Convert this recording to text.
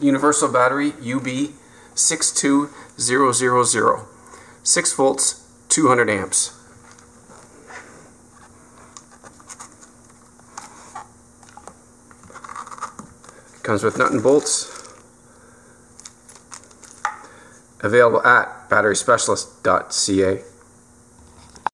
universal battery UB62000. 6 volts, 200 amps. Comes with nut and bolts. Available at batteriespecialist.ca